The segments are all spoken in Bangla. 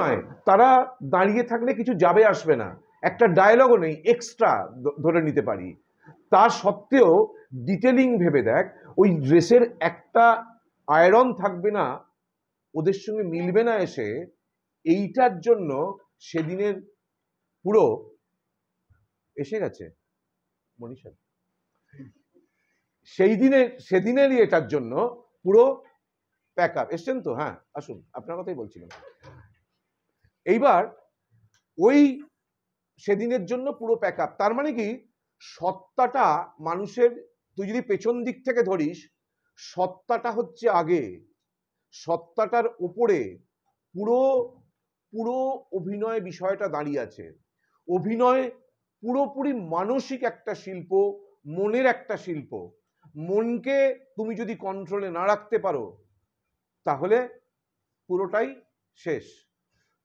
নয়, তারা দাঁড়িয়ে থাকলে কিছু যাবে আসবে না। একটা ডায়লগও নেই এক্সট্রা ধরে নিতে পারি। তা সত্ত্বেও ডিটেলিং ভেবে দেখ, ওই ড্রেসের একটা আয়রন থাকবে না, ওদের সঙ্গে মিলবে না এসে, এইটার জন্য সেদিনের পুরো এসে গেছে, মনীষা। সেই দিনের সেদিনেরই এটার জন্য পুরো প্যাক আপ এসছেন তো? হ্যাঁ আসুন, আপনার কথাই বলছিলাম। এইবার ওই সেদিনের জন্য পুরো প্যাক আপ তার মানে কি? সত্তাটা মানুষের, তুই যদি পেছন দিক থেকে ধরিস, সত্তাটা হচ্ছে আগে। সত্তাটার ওপরে পুরো পুরো অভিনয় বিষয়টা দাঁড়িয়ে আছে। অভিনয় পুরোপুরি মানসিক একটা শিল্প, মনের একটা শিল্প। মনকে তুমি যদি কন্ট্রোলে না রাখতে পারো, তাহলে পুরোটাই শেষ।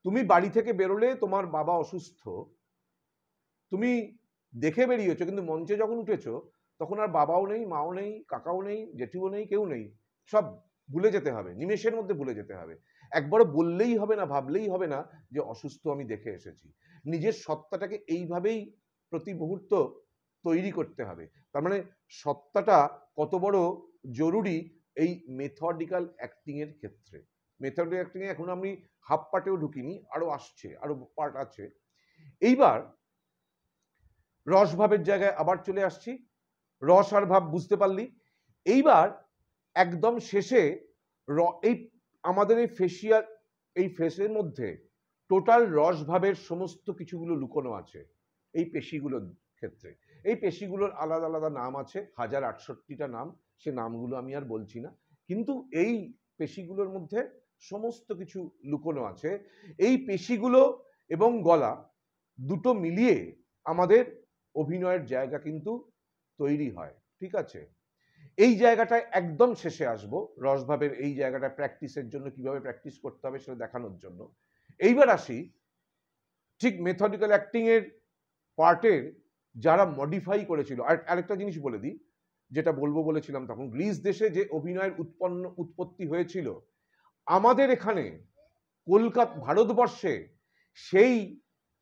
তুমি বাড়ি থেকে বেরোলে তোমার বাবা অসুস্থ। তুমি দেখে বেরিয়েছো, কিন্তু মঞ্চে যখন উঠেছো, তখন আর বাবাও নেই, মাও নেই, কাকাও নেই, জেঠিও নেই, কেউ নেই। সব ভুলে যেতে হবে, নিমেষের মধ্যে ভুলে যেতে হবে। একবারও বললেই হবে না, ভাবলেই হবে না যে অসুস্থ আমি দেখে এসেছি। নিজের সত্তাটাকে এইভাবেই প্রতি মুহূর্ত তৈরি করতে হবে। তার মানে সত্তাটা কত বড় জরুরি এই মেথডিক্যাল অ্যাক্টিংয়ের ক্ষেত্রে। মেথডিক্যাল অ্যাক্টিংয়ে এখন আমি হাফ পার্টেও ঢুকিনি আরও আসছে আরও পার্ট আছে। এইবার রসভাবের জায়গায় আবার চলে আসছি, রস আর ভাব বুঝতে পারলি। এইবার একদম শেষে র, এই আমাদের এই ফেসিয়াল এই ফেসের মধ্যে টোটাল রসভাবের সমস্ত কিছুগুলো লুকোনো আছে, এই পেশিগুলোর ক্ষেত্রে। এই পেশিগুলোর আলাদা আলাদা নাম আছে, হাজার আটষট্টিটা নাম, সে নামগুলো আমি আর বলছি না। কিন্তু এই পেশিগুলোর মধ্যে সমস্ত কিছু লুকোনো আছে। এই পেশিগুলো এবং গলা দুটো মিলিয়ে আমাদের অভিনয়ের জায়গা কিন্তু তৈরি হয়, ঠিক আছে? এই জায়গাটায় একদম শেষে আসব। রসভাবের এই জায়গাটা প্র্যাকটিসের জন্য কীভাবে প্র্যাকটিস করতে হবে সেটা দেখানোর জন্য। এইবার আসি, ঠিক মেথডিক্যাল অ্যাক্টিংয়ের পার্টের যারা মডিফাই করেছিল। আর আরেকটা জিনিস বলে দিই, যেটা বলব বলেছিলাম তখন গ্রিস দেশে যে অভিনয়ের উৎপন্ন, উৎপত্তি হয়েছিল আমাদের এখানে কলকাতা, ভারতবর্ষে সেই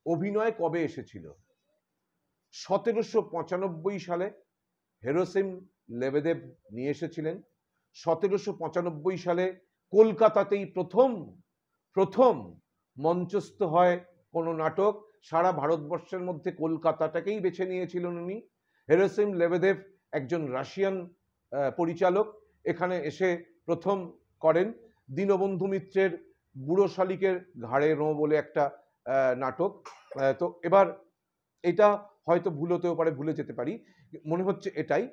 অভিনয় কবে এসেছিল? সতেরোশো পঁচানব্বই সালে হেরোসিম লেবেদেব নিয়ে এসেছিলেন। সতেরোশো পঁচানব্বই সালে কলকাতাতেই প্রথম প্রথম মঞ্চস্থ হয় কোনো নাটক। সারা ভারতবর্ষের মধ্যে কলকাতাটাকেই বেছে নিয়েছিলেন উনি। হেরোসিম লেবেদেব একজন রাশিয়ান পরিচালক। এখানে এসে প্রথম করেন। দীনবন্ধু মিত্রের বুড়ো শালিকের ঘাড়ে রো বলে একটা নাটক। তো এবার এটা হয়তো ভুল হতেও পারে, ভুলে যেতে পারি। মনে হচ্ছে এটাই।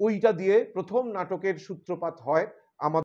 ওইটা দিয়ে প্রথম নাটকের সূত্রপাত হয় আমাদের